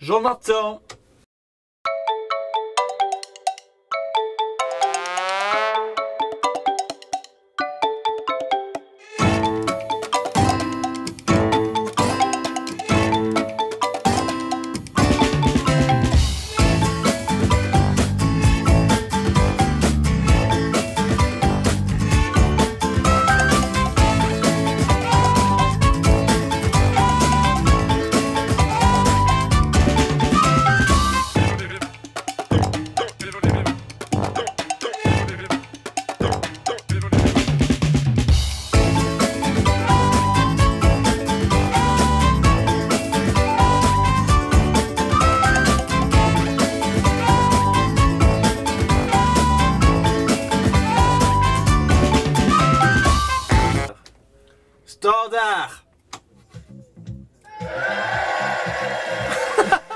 Jonathan. Sta daar!